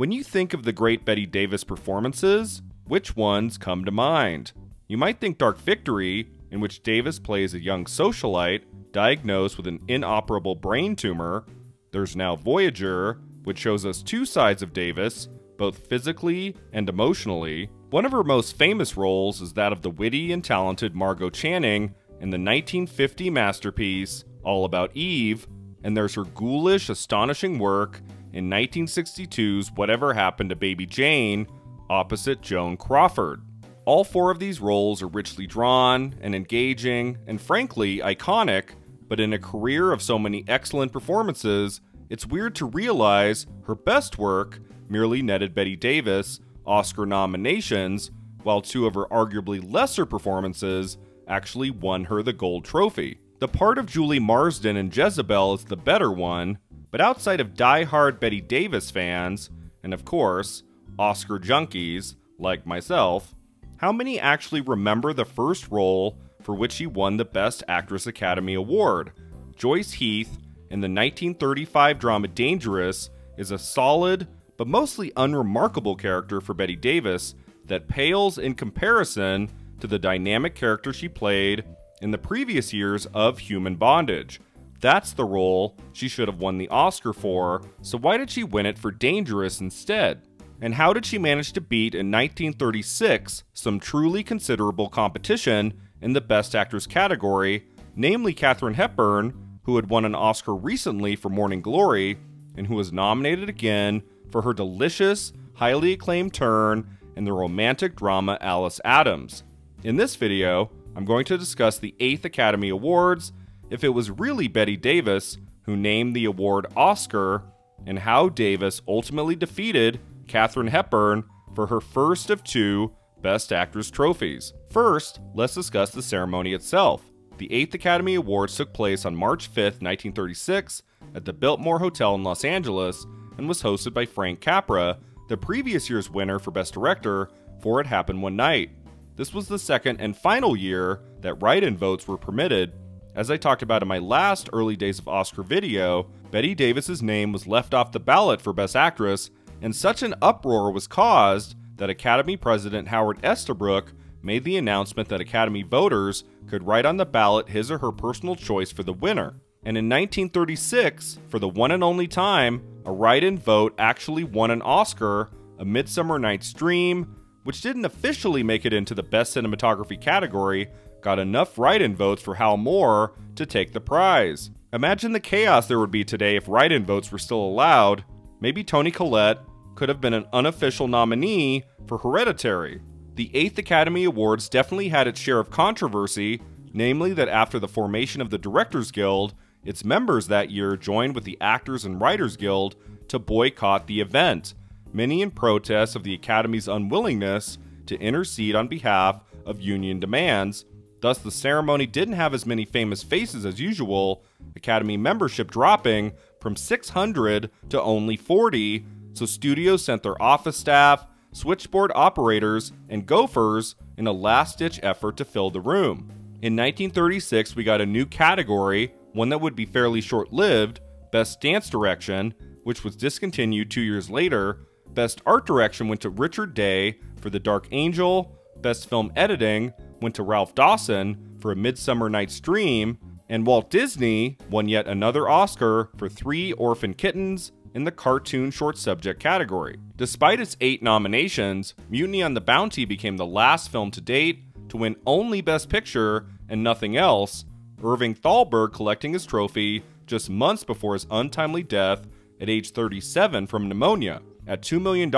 When you think of the great Bette Davis performances, which ones come to mind? You might think Dark Victory, in which Davis plays a young socialite diagnosed with an inoperable brain tumor. There's now Voyager, which shows us two sides of Davis, both physically and emotionally. One of her most famous roles is that of the witty and talented Margot Channing in the 1950 masterpiece All About Eve, and there's her ghoulish, astonishing work in 1962's Whatever Happened to Baby Jane, opposite Joan Crawford. All four of these roles are richly drawn and engaging, and frankly, iconic, but in a career of so many excellent performances, it's weird to realize her best work merely netted Bette Davis Oscar nominations, while two of her arguably lesser performances actually won her the gold trophy. The part of Julie Marsden in Jezebel is the better one, but outside of die-hard Bette Davis fans, and of course, Oscar junkies like myself, how many actually remember the first role for which she won the Best Actress Academy Award? Joyce Heath in the 1935 drama Dangerous is a solid but mostly unremarkable character for Bette Davis that pales in comparison to the dynamic character she played in the previous years of Human Bondage. That's the role she should have won the Oscar for, so why did she win it for Dangerous instead? And how did she manage to beat in 1936 some truly considerable competition in the Best Actress category, namely Katharine Hepburn, who had won an Oscar recently for Morning Glory, and who was nominated again for her delicious, highly acclaimed turn in the romantic drama Alice Adams. In this video, I'm going to discuss the 8th Academy Awards, if it was really Bette Davis who named the award Oscar, and how Davis ultimately defeated Katharine Hepburn for her first of two Best Actress trophies. First, let's discuss the ceremony itself. The 8th Academy Awards took place on March 5, 1936, at the Biltmore Hotel in Los Angeles and was hosted by Frank Capra, the previous year's winner for Best Director for It Happened One Night. This was the second and final year that write in votes were permitted. As I talked about in my last early days of Oscar video, Bette Davis's name was left off the ballot for Best Actress, and such an uproar was caused that Academy President Howard Estabrook made the announcement that Academy voters could write on the ballot his or her personal choice for the winner. And in 1936, for the one and only time, a write in vote actually won an Oscar, A Midsummer Night's Dream, which didn't officially make it into the Best Cinematography category, got enough write in votes for Hal Mohr to take the prize. Imagine the chaos there would be today if write in votes were still allowed. Maybe Toni Collette could have been an unofficial nominee for Hereditary. The 8th Academy Awards definitely had its share of controversy, namely that after the formation of the Directors Guild, its members that year joined with the Actors and Writers Guild to boycott the event, many in protest of the Academy's unwillingness to intercede on behalf of union demands. Thus, the ceremony didn't have as many famous faces as usual, Academy membership dropping from 600 to only 40, so studios sent their office staff, switchboard operators, and gophers in a last ditch effort to fill the room. In 1936, we got a new category one that would be fairly short lived, Best Dance Direction, which was discontinued two years later. Best Art Direction went to Richard Day for The Dark Angel. Best Film Editing went to Ralph Dawson for A Midsummer Night's Dream. And Walt Disney won yet another Oscar for Three Orphan Kittens in the cartoon short subject category. Despite its eight nominations, Mutiny on the Bounty became the last film to date to win only Best Picture and nothing else, Irving Thalberg collecting his trophy just months before his untimely death at age 37 from pneumonia. At $2 million,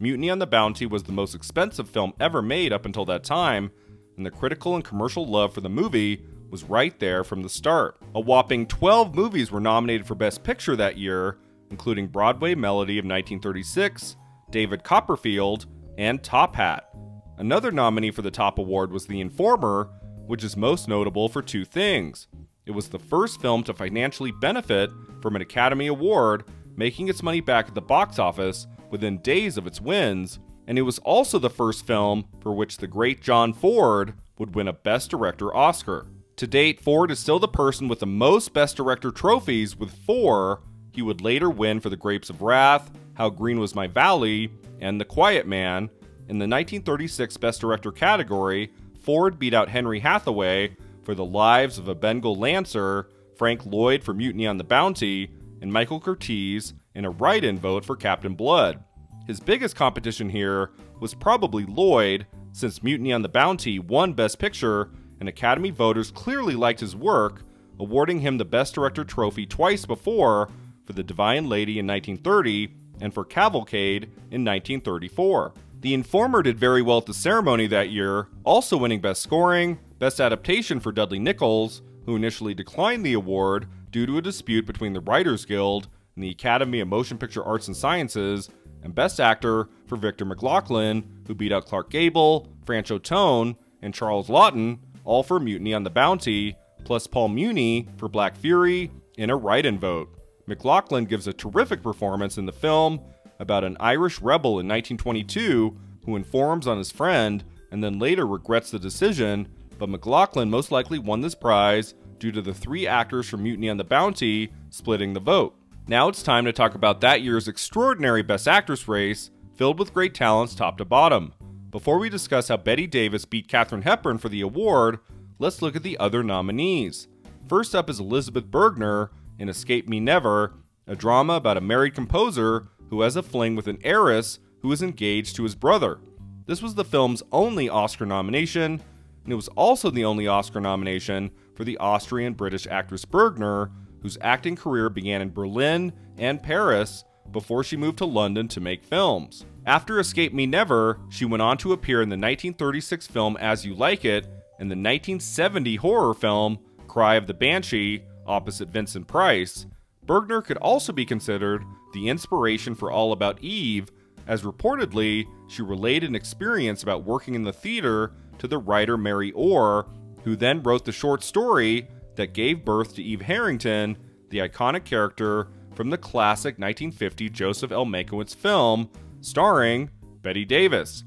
Mutiny on the Bounty was the most expensive film ever made up until that time, and the critical and commercial love for the movie was right there from the start. A whopping 12 movies were nominated for Best Picture that year, including Broadway Melody of 1936, David Copperfield, and Top Hat. Another nominee for the top award was The Informer, which is most notable for two things. It was the first film to financially benefit from an Academy Award, making its money back at the box office within days of its wins, and it was also the first film for which the great John Ford would win a Best Director Oscar. To date, Ford is still the person with the most Best Director trophies with four. He would later win for The Grapes of Wrath, How Green Was My Valley, and The Quiet Man. In the 1936 Best Director category, Ford beat out Henry Hathaway for The Lives of a Bengal Lancer, Frank Lloyd for Mutiny on the Bounty, and Michael Curtiz in a write in vote for Captain Blood. His biggest competition here was probably Lloyd, since Mutiny on the Bounty won Best Picture, and Academy voters clearly liked his work, awarding him the Best Director trophy twice before for The Divine Lady in 1930 and for Cavalcade in 1934. The Informer did very well at the ceremony that year, also winning Best Scoring, Best Adaptation for Dudley Nichols, who initially declined the award due to a dispute between the Writers Guild and the Academy of Motion Picture Arts and Sciences, and Best Actor for Victor McLaglen, who beat out Clark Gable, Franchot Tone, and Charles Laughton, all for Mutiny on the Bounty, plus Paul Muni for Black Fury in a write-in vote. McLaglen gives a terrific performance in the film about an Irish rebel in 1922 who informs on his friend and then later regrets the decision, but McLaglen most likely won this prize due to the three actors from Mutiny on the Bounty splitting the vote. Now it's time to talk about that year's extraordinary Best Actress race, filled with great talents top to bottom. Before we discuss how Bette Davis beat Katharine Hepburn for the award, let's look at the other nominees. First up is Elisabeth Bergner in Escape Me Never, a drama about a married composer who has a fling with an heiress who is engaged to his brother. This was the film's only Oscar nomination, and it was also the only Oscar nomination for the Austrian British actress Bergner, whose acting career began in Berlin and Paris before she moved to London to make films. After Escape Me Never, she went on to appear in the 1936 film As You Like It and the 1970 horror film Cry of the Banshee opposite Vincent Price. Bergner could also be considered the inspiration for All About Eve, as reportedly she relayed an experience about working in the theater to the writer Mary Orr, who then wrote the short story that gave birth to Eve Harrington, the iconic character from the classic 1950 Joseph L. Mankiewicz film starring Bette Davis.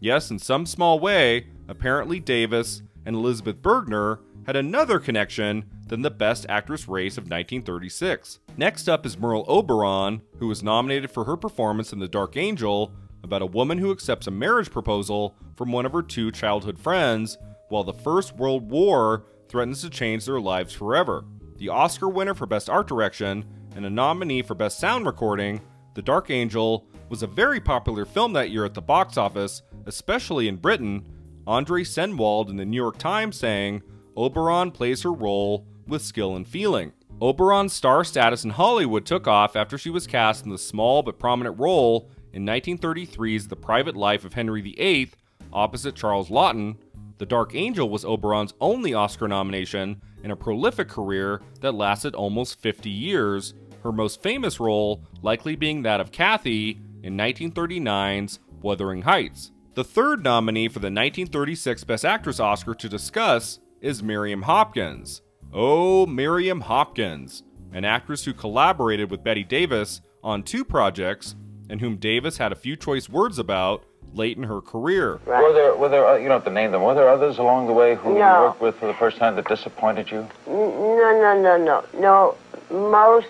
Yes, in some small way, apparently Davis and Elisabeth Bergner had another connection than the Best Actress race of 1936. Next up is Merle Oberon, who was nominated for her performance in The Dark Angel about a woman who accepts a marriage proposal from one of her two childhood friends while the First World War threatens to change their lives forever. The Oscar winner for Best Art Direction and a nominee for Best Sound Recording, The Dark Angel was a very popular film that year at the box office, especially in Britain. Andre Sennwald in the New York Times saying, Oberon plays her role with skill and feeling. Oberon's star status in Hollywood took off after she was cast in the small but prominent role in 1933's The Private Life of Henry VIII opposite Charles Laughton, the Dark Angel was Oberon's only Oscar nomination in a prolific career that lasted almost 50 years, her most famous role likely being that of Cathy in 1939's Wuthering Heights. The third nominee for the 1936 Best Actress Oscar to discuss is Miriam Hopkins. Oh, Miriam Hopkins, an actress who collaborated with Bette Davis on two projects and whom Davis had a few choice words about late in her career. Right. Were there, were there, uh, you don't have to name them, were there others along the way who you worked with for the first time that disappointed you? No, no, no, no. No, most,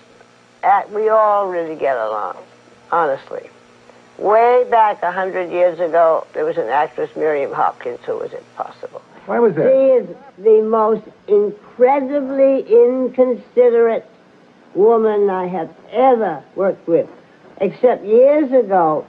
act, we all really get along, honestly. Way back a hundred years ago, there was an actress, Miriam Hopkins, who was impossible. Why was that? She is the most incredibly inconsiderate woman I have ever worked with. Except years ago,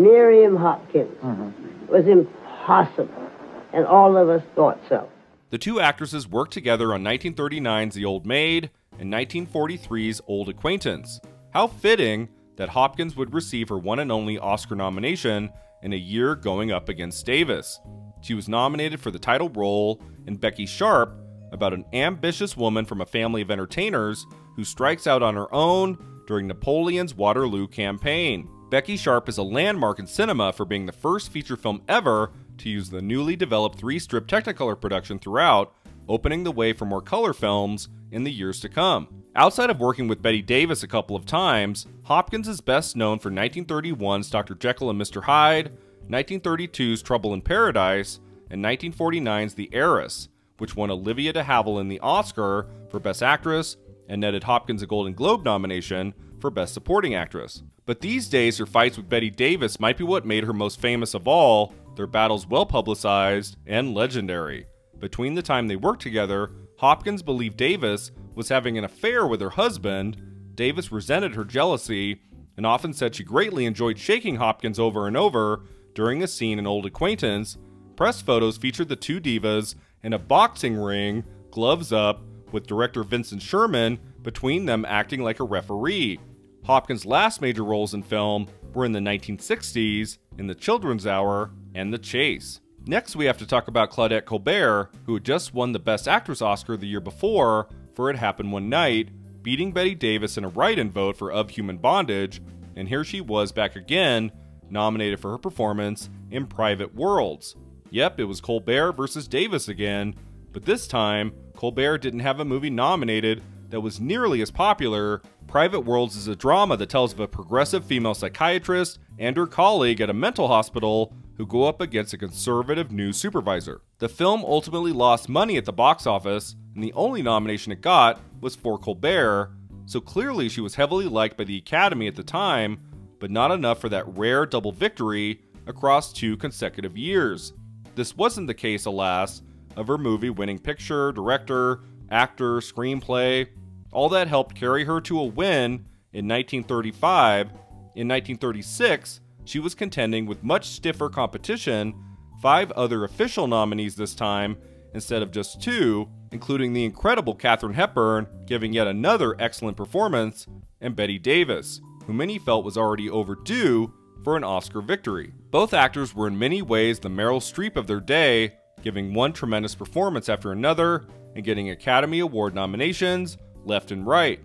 Miriam Hopkins mm-hmm. it was impossible, and all of us thought so. The two actresses worked together on 1939's The Old Maid and 1943's Old Acquaintance. How fitting that Hopkins would receive her one and only Oscar nomination in a year going up against Davis. She was nominated for the title role in Becky Sharp about an ambitious woman from a family of entertainers who strikes out on her own during Napoleon's Waterloo campaign. Becky Sharp is a landmark in cinema for being the first feature film ever to use the newly developed three strip Technicolor production throughout, opening the way for more color films in the years to come. Outside of working with Bette Davis a couple of times, Hopkins is best known for 1931's Dr. Jekyll and Mr. Hyde, 1932's Trouble in Paradise, and 1949's The Heiress, which won Olivia de Havilland the Oscar for Best Actress and netted Hopkins a Golden Globe nomination for Best Supporting Actress. But these days, her fights with Bette Davis might be what made her most famous of all, their battles well publicized and legendary. Between the time they worked together, Hopkins believed Davis was having an affair with her husband. Davis resented her jealousy and often said she greatly enjoyed shaking Hopkins over and over during a scene in Old Acquaintance. Press photos featured the two divas in a boxing ring, gloves up, with director Vincent Sherman between them acting like a referee. Hopkins' last major roles in film were in the 1960s, in The Children's Hour, and The Chase. Next, we have to talk about Claudette Colbert, who had just won the Best Actress Oscar the year before for It Happened One Night, beating Bette Davis in a write in vote for Of Human Bondage, and here she was back again, nominated for her performance in Private Worlds. Yep, it was Colbert versus Davis again, but this time, Colbert didn't have a movie nominated that was nearly as popular. Private Worlds is a drama that tells of a progressive female psychiatrist and her colleague at a mental hospital who go up against a conservative new supervisor. The film ultimately lost money at the box office, and the only nomination it got was for Colbert, so clearly she was heavily liked by the Academy at the time, but not enough for that rare double victory across two consecutive years. This wasn't the case, alas, of her movie winning picture, director, actor, screenplay. All that helped carry her to a win in 1935. In 1936, she was contending with much stiffer competition, five other official nominees this time, instead of just two, including the incredible Katharine Hepburn giving yet another excellent performance, and Bette Davis, who many felt was already overdue for an Oscar victory. Both actors were in many ways the Meryl Streep of their day, giving one tremendous performance after another and getting Academy Award nominations left and right.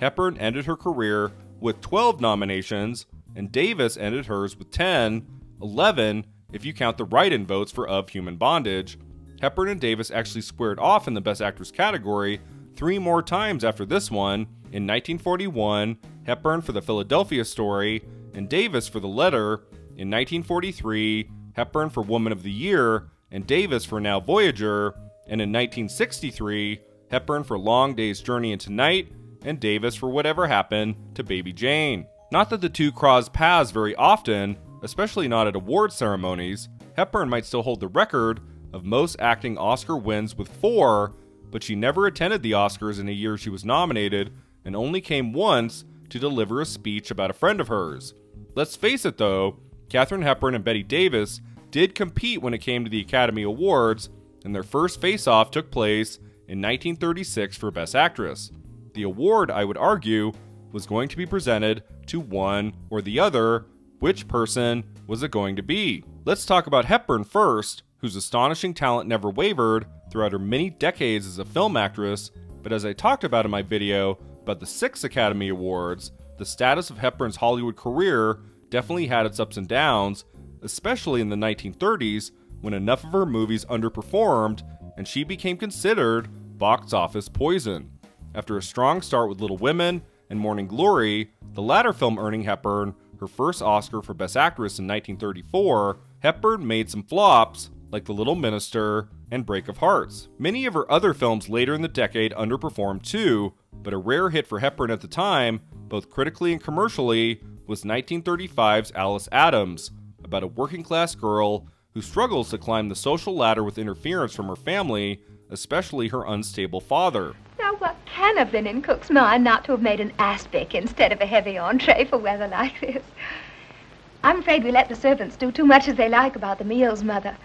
Hepburn ended her career with 12 nominations, and Davis ended hers with 10, 11 if you count the write in votes for Of Human Bondage. Hepburn and Davis actually squared off in the Best Actress category three more times after this one in 1941, Hepburn for the Philadelphia story, and Davis for the letter. In 1943, Hepburn for Woman of the Year, and Davis for Now Voyager, and in 1963, Hepburn for Long Day's Journey into Night, and Davis for Whatever Happened to Baby Jane. Not that the two cross paths very often, especially not at award ceremonies. Hepburn might still hold the record of most acting Oscar wins with four, but she never attended the Oscars in a year she was nominated and only came once to deliver a speech about a friend of hers. Let's face it though, Katharine Hepburn and Bette Davis did compete when it came to the Academy Awards, and their first face off took place in 1936 for Best Actress. The award, I would argue, was going to be presented to one or the other. Which person was it going to be? Let's talk about Hepburn first, whose astonishing talent never wavered throughout her many decades as a film actress, but as I talked about in my video about the six Academy Awards, the status of Hepburn's Hollywood career definitely had its ups and downs, especially in the 1930s when enough of her movies underperformed and she became considered box office poison. After a strong start with Little Women and Morning Glory, the latter film earning Hepburn her first Oscar for Best Actress in 1934, Hepburn made some flops like The Little Minister and Break of Hearts. Many of her other films later in the decade underperformed too, but a rare hit for Hepburn at the time, both critically and commercially, was 1935's Alice Adams, about a working class girl who struggles to climb the social ladder with interference from her family, especially her unstable father. Now, what can have been in Cook's mind not to have made an aspic instead of a heavy entree for weather like this? I'm afraid we let the servants do too much as they like about the meals, Mother.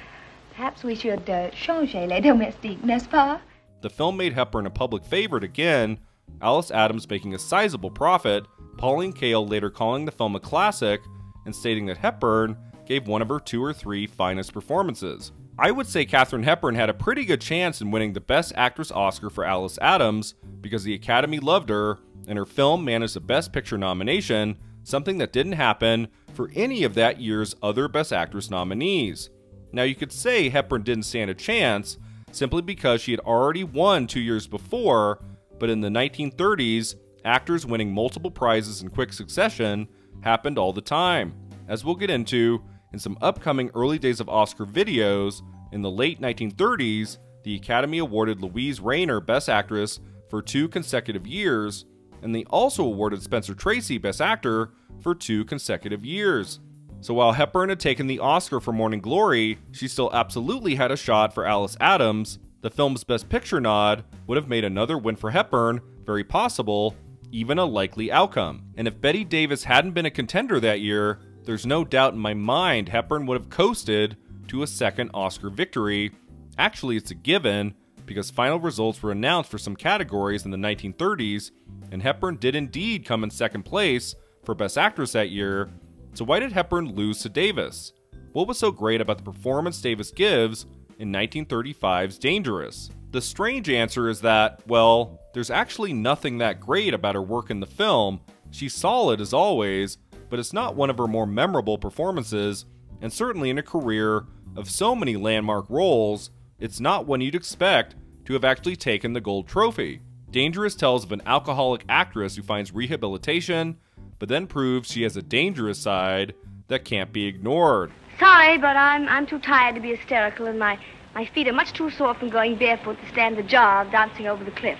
Perhaps we should uh, changer les domestiques, n'est-ce pas? The film made Hepburn a public favorite again, Alice Adams making a sizable profit, Pauline Kael later calling the film a classic and stating that Hepburn gave one of her two or three finest performances. I would say Katharine Hepburn had a pretty good chance in winning the Best Actress Oscar for Alice Adams because the Academy loved her and her film managed a Best Picture nomination, something that didn't happen for any of that year's other Best Actress nominees. Now, you could say Hepburn didn't stand a chance simply because she had already won two years before, but in the 1930s, actors winning multiple prizes in quick succession happened all the time. As we'll get into, in some upcoming early days of Oscar videos, in the late 1930s, the Academy awarded Luise Rainer Best Actress for two consecutive years, and they also awarded Spencer Tracy Best Actor for two consecutive years. So while Hepburn had taken the Oscar for Morning Glory, she still absolutely had a shot for Alice Adams. The film's Best Picture nod would have made another win for Hepburn very possible, even a likely outcome. And if Bette Davis hadn't been a contender that year, there's no doubt in my mind Hepburn would have coasted to a second Oscar victory. Actually, it's a given, because final results were announced for some categories in the 1930s, and Hepburn did indeed come in second place for Best Actress that year. So, why did Hepburn lose to Davis? What was so great about the performance Davis gives in 1935's Dangerous? The strange answer is that, well, there's actually nothing that great about her work in the film. She's solid as always, but it's not one of her more memorable performances, and certainly in a career of so many landmark roles, it's not one you'd expect to have actually taken the gold trophy. Dangerous tells of an alcoholic actress who finds rehabilitation, but then proves she has a dangerous side that can't be ignored. Sorry, but I'm I'm too tired to be hysterical, and my my feet are much too sore from going barefoot to stand the jar of dancing over the cliff.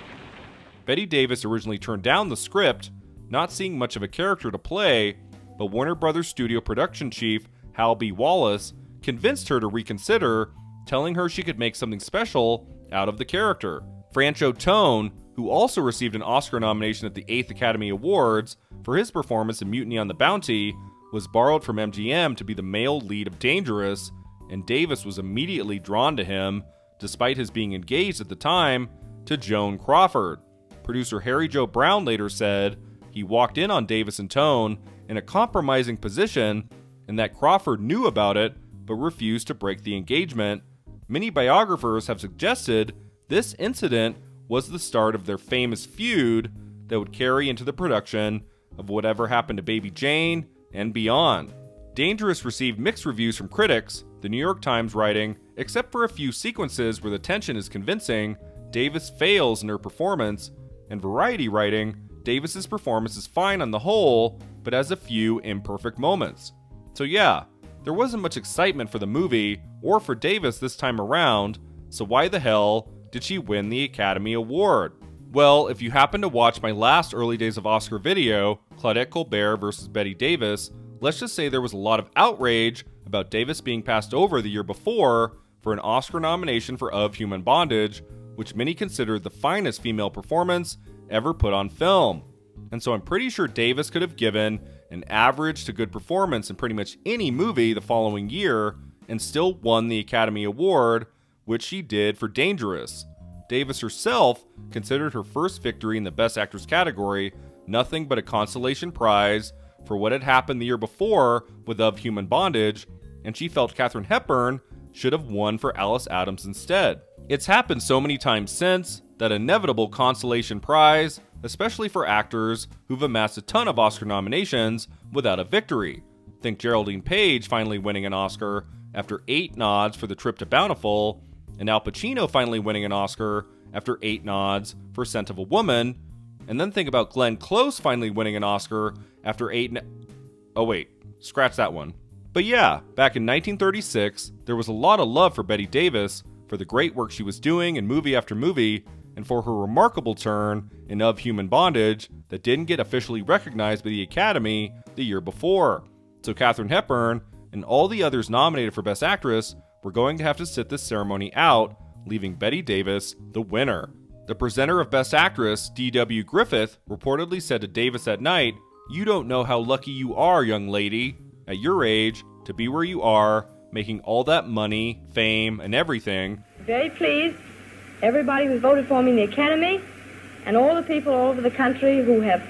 Bette Davis originally turned down the script, not seeing much of a character to play, but Warner Brothers studio production chief Hal B. Wallis convinced her to reconsider telling her she could make something special out of the character. Franchot Tone, who also received an Oscar nomination at the 8th Academy Awards for his performance in Mutiny on the Bounty, was borrowed from MGM to be the male lead of Dangerous, and Davis was immediately drawn to him, despite his being engaged at the time to Joan Crawford. Producer Harry Joe Brown later said he walked in on Davis and Tone in a compromising position and that Crawford knew about it but refused to break the engagement Many biographers have suggested this incident was the start of their famous feud that would carry into the production of whatever happened to Baby Jane and beyond. Dangerous received mixed reviews from critics, the New York Times writing, except for a few sequences where the tension is convincing, Davis fails in her performance, and Variety writing, Davis's performance is fine on the whole, but has a few imperfect moments. So yeah, there wasn't much excitement for the movie or for Davis this time around, so why the hell did she win the Academy Award? Well, if you happen to watch my last early days of Oscar video, Claudette Colbert versus Bette Davis, let's just say there was a lot of outrage about Davis being passed over the year before for an Oscar nomination for Of Human Bondage, which many considered the finest female performance ever put on film. And so I'm pretty sure Davis could have given an average to good performance in pretty much any movie the following year and still won the Academy Award, which she did for Dangerous. Davis herself considered her first victory in the Best Actress category nothing but a consolation prize for what had happened the year before with Of Human Bondage, and she felt Katharine Hepburn should have won for Alice Adams instead. It's happened so many times since that inevitable consolation prize especially for actors who've amassed a ton of Oscar nominations without a victory. Think Geraldine Page finally winning an Oscar after eight nods for The Trip to Bountiful, and Al Pacino finally winning an Oscar after eight nods for Scent of a Woman, and then think about Glenn Close finally winning an Oscar after eight. Oh, wait, scratch that one. But yeah, back in 1936, there was a lot of love for Bette Davis for the great work she was doing in movie after movie, and for her remarkable turn in Of Human Bondage that didn't get officially recognized by the Academy the year before. So Katharine Hepburn and all the others nominated for Best Actress were going to have to sit this ceremony out, leaving Bette Davis the winner. The presenter of Best Actress, D.W. Griffith, reportedly said to Davis at night, You don't know how lucky you are, young lady, at your age, to be where you are, making all that money, fame, and everything. Very pleased everybody who's voted for me in the Academy, and all the people all over the country who have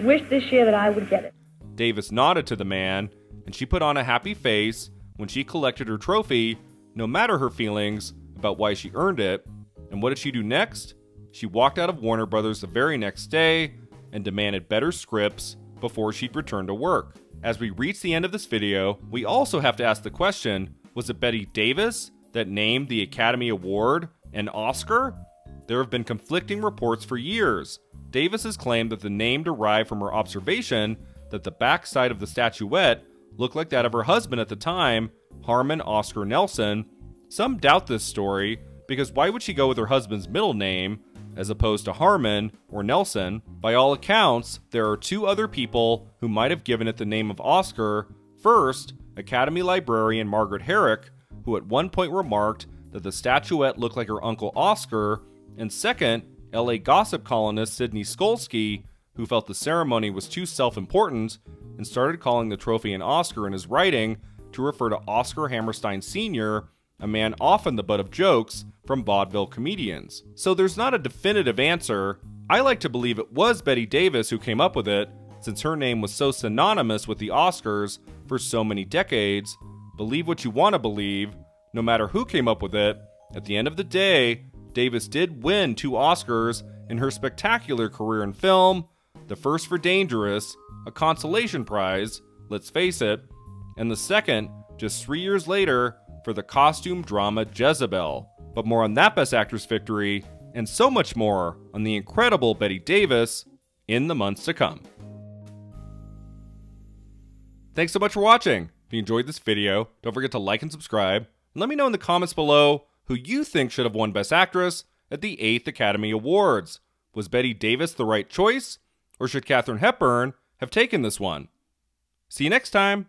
wished this year that I would get it. Davis nodded to the man, and she put on a happy face when she collected her trophy, no matter her feelings about why she earned it. And what did she do next? She walked out of Warner Brothers the very next day and demanded better scripts before she'd return to work. As we reach the end of this video, we also have to ask the question was it Bette Davis that named the Academy Award an Oscar? There have been conflicting reports for years. Davis has claimed that the name derived from her observation that the backside of the statuette looked like that of her husband at the time, Harmon Oscar Nelson. Some doubt this story because why would she go with her husband's middle name? as opposed to Harmon or Nelson. By all accounts, there are two other people who might have given it the name of Oscar. First, Academy librarian Margaret Herrick, who at one point remarked that the statuette looked like her uncle Oscar, and second, LA gossip columnist Sidney Skolsky, who felt the ceremony was too self important and started calling the trophy an Oscar in his writing to refer to Oscar Hammerstein Sr., a man often the butt of jokes from vaudeville comedians. So there's not a definitive answer. I like to believe it was Bette Davis who came up with it, since her name was so synonymous with the Oscars for so many decades. Believe what you want to believe, no matter who came up with it. At the end of the day, Davis did win two Oscars in her spectacular career in film, the first for Dangerous, a consolation prize, let's face it, and the second, just three years later, for the costume drama Jezebel. But more on that Best Actress victory, and so much more on the incredible Bette Davis in the months to come. Thanks so much for watching. If you enjoyed this video, don't forget to like and subscribe, let me know in the comments below who you think should have won Best Actress at the 8th Academy Awards. Was Bette Davis the right choice, or should Katharine Hepburn have taken this one? See you next time!